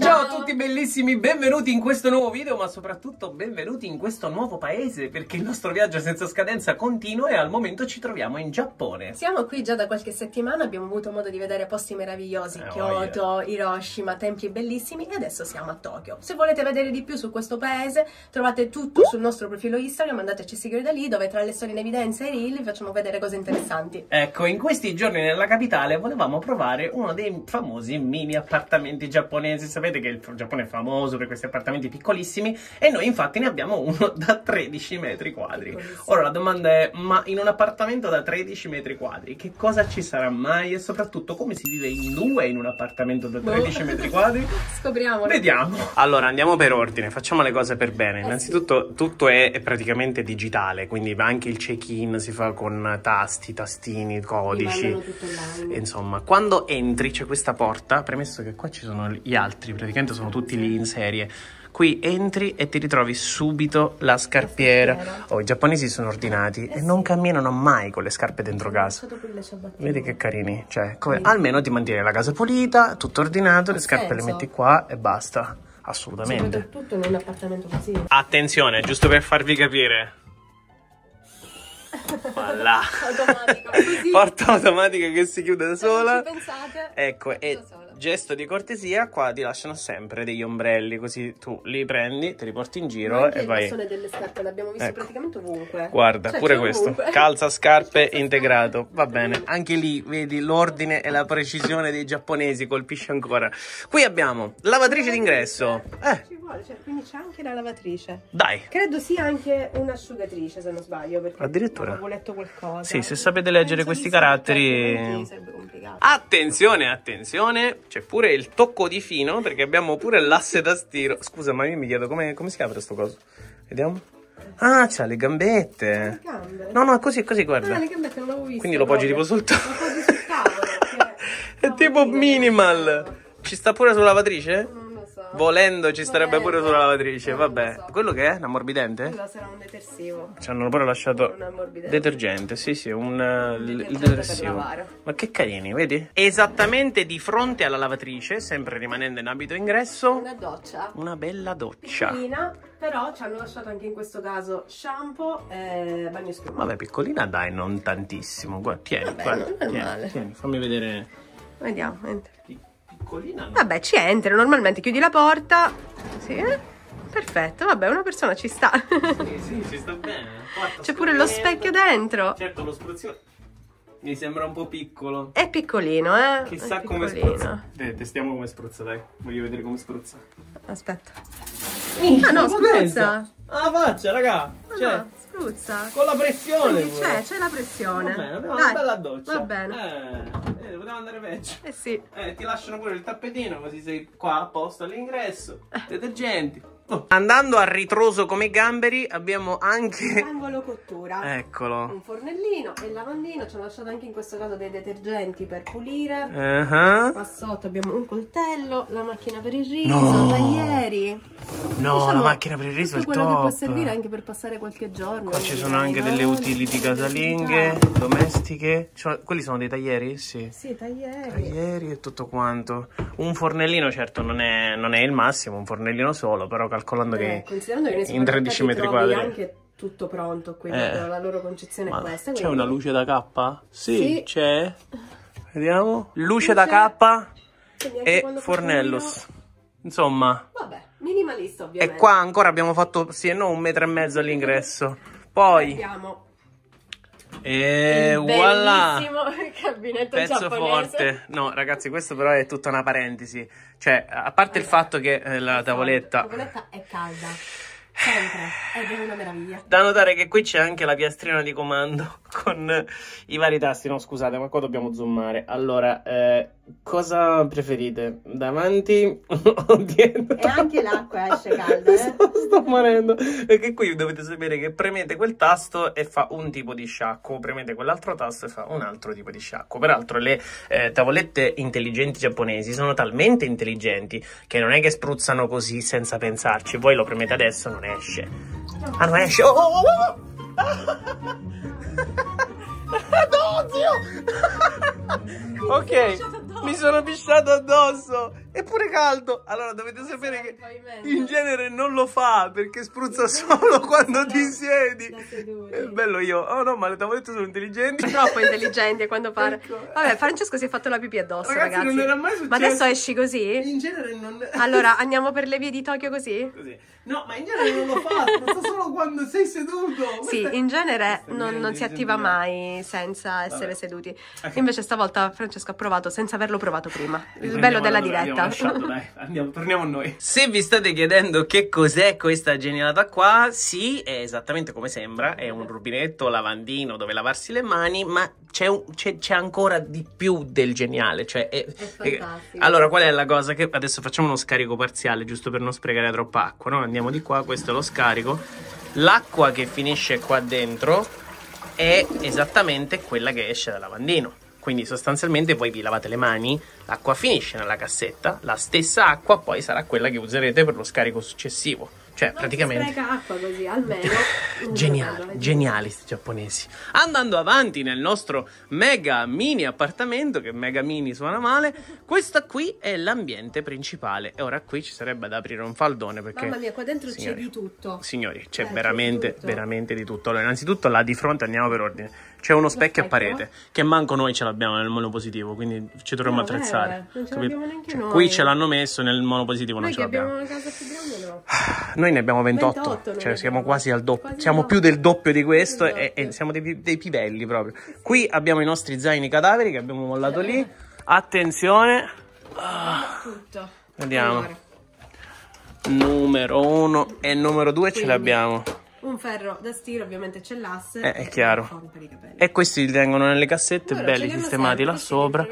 Ciao a tutti bellissimi, benvenuti in questo nuovo video, ma soprattutto benvenuti in questo nuovo paese, perché il nostro viaggio senza scadenza continua e al momento ci troviamo in Giappone. Siamo qui già da qualche settimana, abbiamo avuto modo di vedere posti meravigliosi, Eh, Kyoto, Hiroshima, templi bellissimi e adesso siamo a Tokyo. Se volete vedere di più su questo paese, trovate tutto sul nostro profilo Instagram, andateci a seguire da lì, dove tra le storie in evidenza e i reel vi facciamo vedere cose interessanti. Ecco, in questi giorni nella capitale volevamo provare uno dei famosi mini appartamenti giapponesi. Sapete che il Giappone è famoso per questi appartamenti piccolissimi e noi infatti ne abbiamo uno da 13 metri quadri. Ora la domanda è, ma in un appartamento da 13 metri quadri che cosa ci sarà mai e soprattutto come si vive in due in un appartamento da 13 metri quadri? Scopriamolo. Vediamo. Allora, andiamo per ordine, facciamo le cose per bene. Eh Innanzitutto, tutto è, è praticamente digitale, quindi anche il check-in si fa con tasti, tastini, codici. Insomma, quando entri c'è questa porta, premesso che qua ci sono gli altri, praticamente sono tutti lì in serie. Qui entri e ti ritrovi subito la scarpiera. Oh, i giapponesi sono ordinati Eh e sì. non camminano mai con le scarpe dentro casa. Le. Vedi che carini, cioè, come- Sì. almeno ti mantieni la casa pulita, tutto ordinato, le scarpe le senso. metti qua e basta. Assolutamente. Soprattutto in un appartamento così. Attenzione, giusto per farvi capire. Voilà. Automatico, così. Porta automatica che si chiude da sola. pensate, Ecco, e gesto di cortesia, qua ti lasciano sempre degli ombrelli, così tu li prendi, te li porti in Ma giro e vai. bastone delle scarpe l'abbiamo visto Ecco. praticamente ovunque. Guarda, Cioè, pure c'è questo. ovunque. Calza scarpe Calza integrato. scarpe. Va bene. Anche lì vedi l'ordine e la precisione dei giapponesi, colpisce ancora. Qui abbiamo lavatrice d'ingresso. Eh, vuole, cioè, quindi c'è anche la lavatrice. dai. Credo sia anche un'asciugatrice, se non sbaglio, perché Addirittura? avevo letto qualcosa. Sì, se sapete leggere Penso questi caratteri-. Attenzione, attenzione, c'è pure il tocco di fino perché abbiamo pure l'asse da stiro. Scusa, ma io mi chiedo come, come si apre sto coso? Vediamo. Ah, c'ha le gambette. Le gambe? No, no, così, così, Ah, guarda. le gambette non l'avevo visto. Quindi lo poggi tipo sul Lo tavolo. poggi sul tavolo. È tipo minimal. Ci sta pure sulla lavatrice? Volendo ci starebbe pure sulla lavatrice, vabbè. so. Quello che è? Un ammorbidente? Quello sarà un detersivo. Ci hanno pure lasciato Un ammorbidente. detergente, sì, sì, un, eh, il Detergente per detersivo. lavare. Ma che carini, vedi? Esattamente di fronte alla lavatrice, sempre rimanendo in abito ingresso, Una doccia. una bella doccia. Piccolina, però ci hanno lasciato anche in questo caso shampoo e bagno schiuma. Vabbè, piccolina dai, non tantissimo. Guarda, tieni, Vabbè, guarda, non è tieni, male. tieni, fammi vedere. Vediamo, entra. Pi- Piccolina no. Vabbè, ci entri, normalmente chiudi la porta. Sì, eh? perfetto, vabbè, una persona ci sta. Sì, sì, ci sta bene. C'è pure lo specchio dentro. Certo, lo spruzzino mi sembra un po' piccolo. È piccolino, eh? Chissà come spruzza. Eh, testiamo come spruzza, dai. Voglio vedere come spruzza. Aspetta. Ah no, spruzza. Ah, faccia, raga. No, Cioè, no, spruzza. con la pressione. Quindi c'è, c'è la pressione. Va bene, abbiamo Dai, una bella doccia. Va bene. Eh, eh, poteva andare peggio. Eh sì. Eh, ti lasciano pure il tappetino così sei qua a posto all'ingresso. Detergenti. Oh. Andando a ritroso come i gamberi abbiamo anche... Angolo cottura. Eccolo. Un fornellino e il lavandino. Ci hanno lasciato anche in questo caso dei detergenti per pulire. Ah. Qua sotto abbiamo un coltello, la macchina per il riso, No. taglieri. No, Diciamo, la macchina per il riso è il tutto quello che può top. servire anche per passare qualche giorno. Qua ci sono anche delle utility casalinghe, domestiche. Cioè, quelli sono dei taglieri? Sì. Sì, taglieri. Taglieri e tutto quanto. Un fornellino, certo, non è, non è il massimo, un fornellino solo, però calcolando Eh, che considerando che nei in 13 supermercati metri quadri. anche tutto pronto qui, Eh. la loro concezione Ma è questa. c'è quindi- una luce da K? Sì, Sì. c'è. Vediamo. Luce da K e fornellos. Insomma, freddo- Vabbè, minimalista ovviamente. e qua ancora abbiamo fatto sì e no un metro e mezzo all'ingresso. Poi, abbiamo e il voilà. cabinetto Pezzo giapponese. forte. No, ragazzi, questo però è tutta una parentesi. Cioè, a parte il fatto che eh, la tavoletta. La tavoletta è calda. Sempre. Ed è una meraviglia. Da notare che qui c'è anche la piastrina di comando con i vari tasti. No, scusate, ma qua dobbiamo zoomare. Allora, eh, cosa preferite? Davanti o dietro? E anche l'acqua esce calda, eh? sto, sto morendo. Perché qui dovete sapere che premete quel tasto e fa un tipo di sciacquo, premete quell'altro tasto e fa un altro tipo di sciacquo. Peraltro, le eh, tavolette intelligenti giapponesi sono talmente intelligenti che non è che spruzzano così senza pensarci. Voi lo premete adesso, non esce. Ah, non esce. Oh, oh, oh, oh. No, zio! ok, mi sono pisciato addosso. è pure caldo. Allora dovete sapere che in genere non lo fa perché spruzza solo quando ti siedi. È bello io. Oh no, ma le tavolette sono intelligenti. Troppo intelligenti a quanto pare. Ecco. Vabbè, Francesco si è fatto la pipì addosso, Ragazzi, ragazzi. non era mai successo. Ma adesso esci così? In genere non. Allora, andiamo per le vie di Tokyo così? Così. No, ma in genere non lo fa, spruzza solo quando sei seduto. Sì, Questa- in genere è non, non si attiva mai senza essere Vabbè. seduti. Ok. Invece stavolta Francesco ha provato senza averlo provato prima. Il bello della diretta. lasciato, dai, andiamo, torniamo a noi. Se vi state chiedendo che cos'è questa genialata qua, sì, è esattamente come sembra, è un rubinetto lavandino dove lavarsi le mani, ma c'è, un- c'è- c'è ancora di più del geniale, cioè è- fantastico. allora, qual è la cosa? Che adesso facciamo uno scarico parziale, giusto per non sprecare troppa acqua, no? Andiamo di qua, questo è lo scarico. L'acqua che finisce qua dentro è esattamente quella che esce dal lavandino. Quindi sostanzialmente voi vi lavate le mani, l'acqua finisce nella cassetta, la stessa acqua poi sarà quella che userete per lo scarico successivo. Cioè, praticamente... Spreca acqua così, almeno. Geniali, geniali questi giapponesi. Andando avanti nel nostro mega mini appartamento, che mega mini suona male, questa qui è l'ambiente principale. E ora qui ci sarebbe da aprire un faldone perché... Mamma mia, qua dentro Signori, c'è di tutto. Signori, c'è Eh, c'è veramente, di tutto. veramente di tutto. Allora, innanzitutto là di fronte andiamo per ordine. C'è uno specchio a parete, che manco noi ce l'abbiamo nel monopositivo, quindi ci dovremmo No, attrezzare. vero, non ce capito? l'abbiamo neanche Cioè, noi. Qui ce l'hanno messo, nel monopositivo non Noi ce che l'abbiamo. abbiamo una casa più grande, no? Noi ne abbiamo 28, 28 noi cioè siamo abbiamo. quasi al doppio, Quasi siamo il più del doppio di questo e, doppio. e siamo dei, pi- dei pivelli proprio. Qui abbiamo i nostri zaini cadaveri che abbiamo mollato lì. Attenzione, Tutto. Vediamo. Allora, numero uno e numero due ce Quindi. l'abbiamo. Un ferro da stiro, ovviamente c'è l'asse. Eh, è e chiaro. E questi li tengono nelle cassette, Loro belli sistemati sempre, là sopra,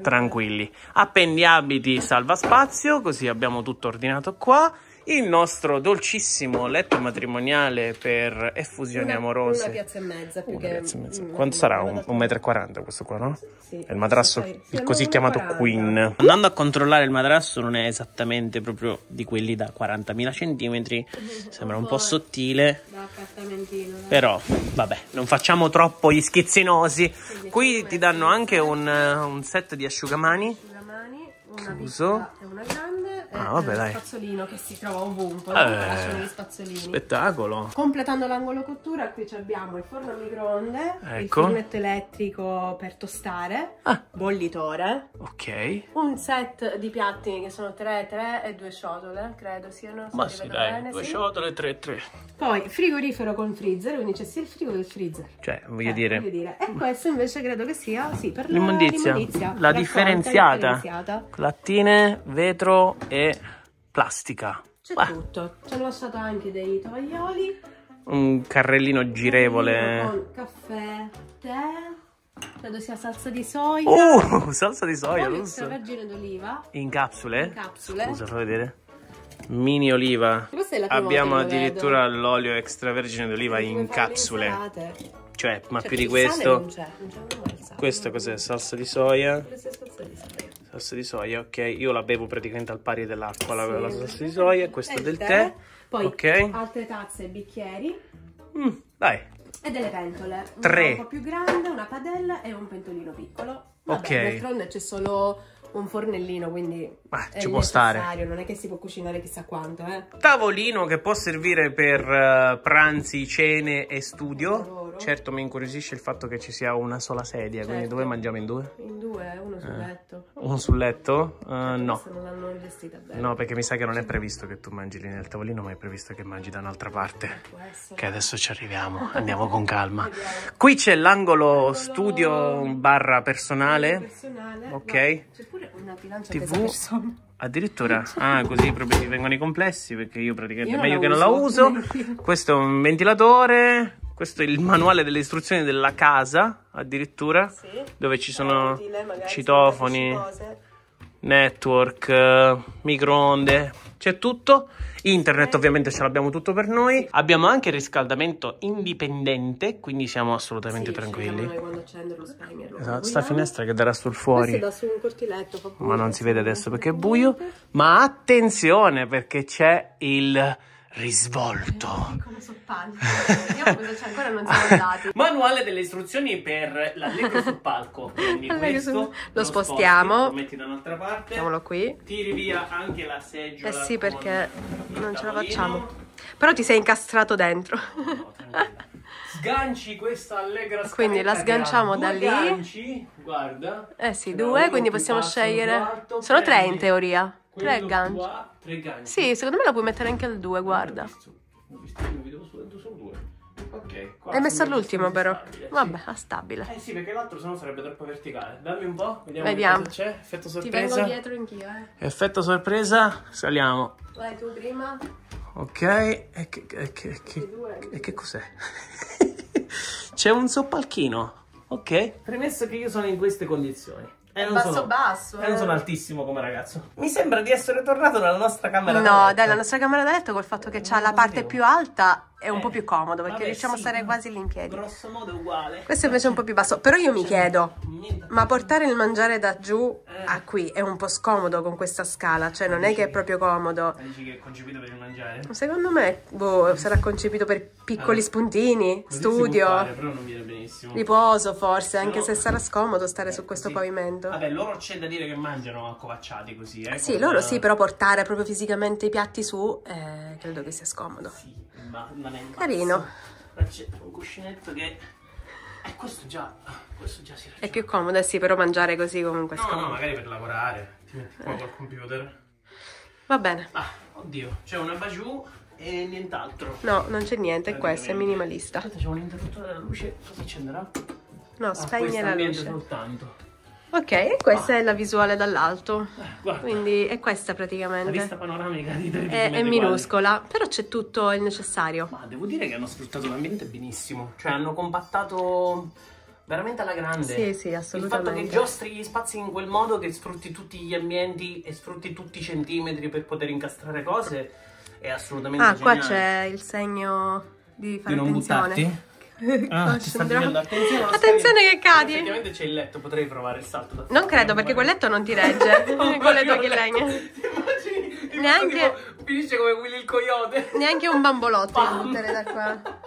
tranquilli. Appendiabiti salva spazio, così abbiamo tutto ordinato qua. Il nostro dolcissimo letto matrimoniale per effusioni Una- amorose. Una piazza e mezza. Più Una che, piazza e mezza. Quanto sarà? Un, un metro e quaranta questo qua, no? Sì. È il matrasso, Sì, il sì, così chiamato 40. Queen. Andando a controllare il matrasso non è esattamente proprio di quelli da 40.000 centimetri, sembra un po' sottile. Da appartamentino. dai. Però, vabbè, non facciamo troppo gli schizzinosi. Quindi Qui ti danno anche un, eh, un set di asciugamani. asciugamani, una Chiuso. piccola e una grande Ah, vabbè, uno dai. spazzolino che si trova ovunque, Eh, lasciano gli spazzolini. Spettacolo. Completando l'angolo cottura, qui abbiamo il forno a microonde, il Ecco. fornetto elettrico per tostare, Ah. bollitore, Ok. un set di piatti che sono 3, 3 e due ciotole, credo siano. Ma li sì, dai, bene, due sì. ciotole, tre, tre. Poi frigorifero con freezer, quindi c'è sia il frigo che il freezer. Cioè, voglio Eh, dire, voglio dire. E questo invece credo che sia, sì, per la- l'immondizia, la raccolta differenziata. differenziata. Lattine, vetro e plastica. C'è tutto. Ci hanno lasciato anche dei tovaglioli. un carrellino girevole. Con caffè, tè, credo sia salsa di soia. Uh, salsa di soia, olio lusso. extravergine d'oliva. In capsule? In capsule. Scusa, fai vedere. Mini oliva. Questa è la prima Abbiamo addirittura l'olio extravergine d'oliva in capsule. insalate. Cioè, ma Cioè, più di questo. Non c'è, non c'è. Questo cos'è? Salsa di soia. Questa è salsa di soia. Salsa di soia, ok. Io la bevo praticamente al pari dell'acqua, la, Sì. la salsa di soia. Questo E del il tè. Poi Ok. altre tazze e bicchieri. Mm, dai. E delle pentole. Una Tre. un po' più grande, una padella e un pentolino piccolo. Vabbè, Ok. D'altronde c'è solo un fornellino, quindi è ci può stare. Non è che si può cucinare chissà quanto, eh. Tavolino che può servire per eh, pranzi, cene e studio. Lavoro. Certo, mi incuriosisce il fatto che ci sia una sola sedia. Quindi Certo. dove mangiamo in due? In due, uno sul letto. Uno sul letto? Eh, no. Questa non l'hanno rivestita bene. No, perché mi sa che non è previsto che tu mangi lì nel tavolino, ma è previsto che mangi da un'altra parte. Essere. Che adesso ci arriviamo, andiamo con calma. Qui c'è l'angolo Angolo- studio barra personale. Personale. Ok. No, c'è pure una bilancia TV. persona. Addirittura, ah, così proprio ti vengono i complessi perché io praticamente Io meglio che non la uso. Questo è un ventilatore, questo è il manuale delle istruzioni della casa, addirittura, Sì. dove ci sono Utile, citofoni, network, microonde, c'è tutto. Internet ovviamente ce l'abbiamo tutto per noi. Abbiamo anche il riscaldamento indipendente, quindi siamo assolutamente Sì, tranquilli. noi quando spegnerlo. Esatto, sta finestra che darà sul fuori. da su ma non si vede adesso perché è buio. Ma attenzione perché c'è il risvolto. Come soppalco. Vediamo cosa c'è ancora non siamo andati. Manuale delle istruzioni per l'allegro sul palco. Quindi questo lo sposti, spostiamo. lo metti da un'altra parte. Mettiamolo qui. Tiri via anche la seggiola. Eh sì, perché non ce la facciamo. Però ti sei incastrato dentro. No. Sganci questa allegra Quindi la sganciamo da lì. ganci, guarda. Eh sì, due, quindi possiamo scegliere. alto, Sono tre in prendi Tre quello ganci. qua, tre ganci. Sì, secondo me la puoi mettere anche al due, guarda. Ho visto, ho visto un video su sono due. Ok. qua Hai messo all'ultimo però. stabile, sì. Vabbè, ah, stabile. Eh sì, perché l'altro sennò sarebbe troppo verticale. Dammi un po', vediamo, Vediamo. cosa c'è. Effetto Ti vengo sorpresa. dietro anch'io, eh. Effetto sorpresa, saliamo. Vai tu prima. Ok, e che, e che- che- e che cos'è? C'è un soppalchino. Ok. Premesso che io sono in queste condizioni. E non basso sono, basso, e non eh. sono altissimo come ragazzo. Mi sembra di essere tornato nella nostra camera da No, letto. dai, la nostra camera da letto col fatto che c'ha Non la parte più alta è un Eh, po' più comodo perché vabbè, riusciamo a sì, stare ma quasi lì in piedi. Grosso modo uguale. Questo invece è un po' più basso. Però io mi chiedo, Niente. ma portare il mangiare da giù Eh. a qui è un po' scomodo con questa scala? Cioè non è che è proprio comodo. Dici che è concepito per il mangiare? Secondo me boh, sarà concepito per piccoli Eh. spuntini, studio, fare, però non viene benissimo. riposo forse, anche No. se sarà scomodo stare Eh, su questo sì. pavimento. Vabbè, loro c'è da dire che mangiano accovacciati così, eh. Sì, loro sì, però portare proprio fisicamente i piatti su, eh, credo che sia scomodo. Sì, ma è in basso. Carino. Ma C'è un cuscinetto che... Eh, questo già... Questo già si È ragiona. più comodo, eh sì, però mangiare così comunque è No, no, magari per lavorare. Ti metti qua col computer. Va bene. Ah, oddio. C'è una bajou e nient'altro. No, non c'è niente, è questo, è minimalista. Aspetta, c'è un interruttore della luce. Cosa accenderà? No, Ah, spegne la luce. soltanto. Ok, e questa è la visuale dall'alto. Eh. Quindi è questa La praticamente. vista panoramica di 13 È, è minuscola, però c'è tutto il necessario. Ma devo dire che hanno sfruttato l'ambiente benissimo. Cioè, hanno compattato veramente alla grande. Sì, sì, Il assolutamente. fatto che giostri gli spazi in quel modo, che sfrutti tutti gli ambienti e sfrutti tutti i centimetri per poter incastrare cose, è assolutamente Ah, qua geniale. c'è il segno di fare Di non attenzione. buttarti? Ah, attenzione, Attenzione che cadi. Effettivamente c'è il letto, potrei provare il salto da Non credo perché quel letto non ti regge con le tue? Il Neanche- tipo finisce come Willy il coyote. Neanche un bambolotto buttere da qua.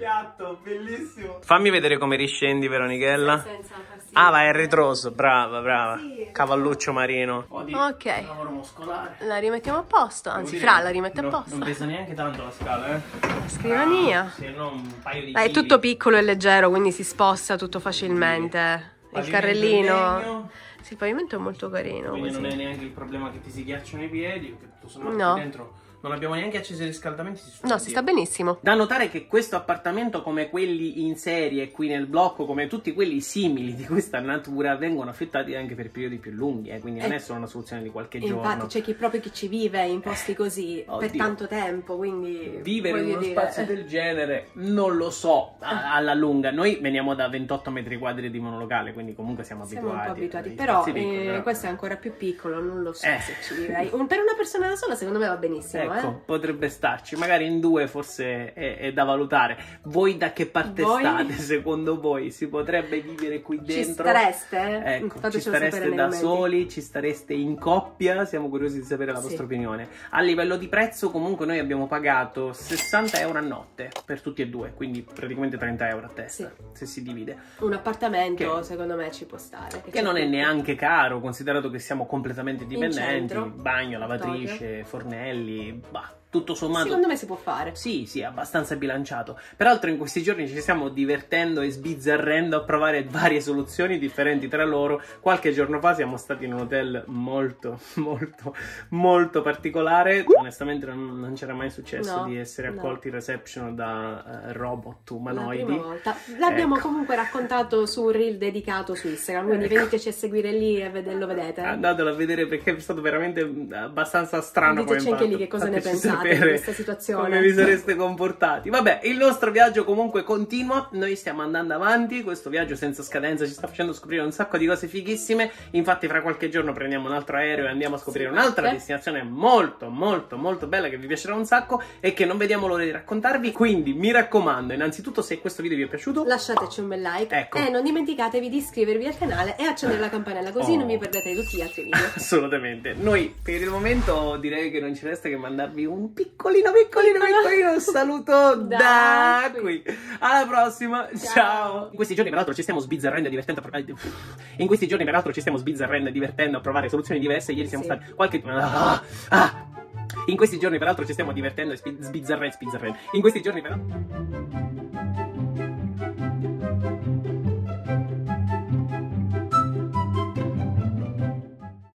Piatto, bellissimo. Fammi vedere come riscendi, Veronichella. Senza. Ah, vai, è ritroso, brava, brava. Sì. Cavalluccio marino. Ok. Lavoro muscolare. La rimettiamo a posto, anzi dire, Fra la rimette a no, posto. Non pesa neanche tanto la scala, eh. La scrivania. Se no un paio di Dai, è tutto piccolo e leggero, quindi si sposta tutto facilmente. Il carrellino. Sì, il pavimento è molto carino. Quindi Così. non è neanche il problema che ti si ghiacciano i piedi, perché tutto sommato No. qui dentro non abbiamo neanche acceso i riscaldamenti. si No, si sta benissimo. Da notare che questo appartamento, come quelli in serie qui nel blocco, come tutti quelli simili di questa natura, vengono affittati anche per periodi più lunghi, eh, quindi non Eh, è solo una soluzione di qualche Infatti giorno. c'è chi proprio che ci vive in posti così per Oddio. tanto tempo, quindi Vivere in uno dire, spazio eh, del genere non lo so a- alla lunga. Noi veniamo da 28 metri quadri di monolocale, quindi comunque siamo siamo un abituati. po' abituati, però, piccoli, eh, però- questo è ancora più piccolo, non lo so Eh. se ci vivrei. Un- per una persona da sola secondo me va benissimo, Ecco, eh. potrebbe starci, magari in due forse è, è da valutare. Voi da che parte Voi? state? Secondo voi si potrebbe vivere qui Ci dentro? stareste? Ecco, Fatecelo ci stareste da soli, ci stareste in coppia, siamo curiosi di sapere la Sì. vostra opinione. A livello di prezzo comunque noi abbiamo pagato 60 euro a notte per tutti e due, quindi praticamente 30 euro a testa, se si divide. Un appartamento Che- secondo me ci può stare. Che non è neanche caro, considerato che siamo completamente dipendenti, bagno, lavatrice, fornelli, Bye. Tutto sommato Secondo me si può fare. sì, sì, abbastanza bilanciato. Peraltro in questi giorni ci stiamo divertendo e sbizzarrendo a provare varie soluzioni differenti tra loro. Qualche giorno fa siamo stati in un hotel molto, molto, molto particolare. Onestamente non, non c'era mai successo No, di essere accolti in reception da eh, robot La umanoidi. prima volta. L'abbiamo Ecco. comunque raccontato su un reel dedicato su Instagram, quindi Ecco. veniteci a seguire lì e ved- lo vedete. Andatelo a vedere perché è stato veramente abbastanza strano Diteci anche lì che cosa ne Fateci pensate di sapere questa situazione. Come vi sareste comportati? Vabbè, il nostro viaggio comunque continua. Noi stiamo andando avanti. Questo viaggio senza scadenza ci sta facendo scoprire un sacco di cose fighissime. Infatti, fra qualche giorno prendiamo un altro aereo e andiamo a scoprire Sì, un'altra eh. destinazione molto, molto, molto bella che vi piacerà un sacco e che non vediamo l'ora di raccontarvi. Quindi, mi raccomando, innanzitutto, se questo video vi è piaciuto, Lasciateci un bel like Ecco. e non dimenticatevi di iscrivervi al canale e accendere la campanella così Oh. non vi perdete tutti gli altri video. assolutamente. Noi per il momento direi che non ci resta che mandarvi un un piccolino, piccolino, piccolino saluto da, Da qui. Alla prossima, ciao. Ciao. In questi giorni, peraltro, ci stiamo sbizzarrendo e divertendo. a prov- In questi giorni, peraltro, ci stiamo sbizzarrendo e divertendo a provare soluzioni diverse. Ieri siamo Sì. stati qualche. Ah, ah. In questi giorni, peraltro, ci stiamo divertendo e sbi- sbizzarrendo, sbizzarrendo. In questi giorni, però.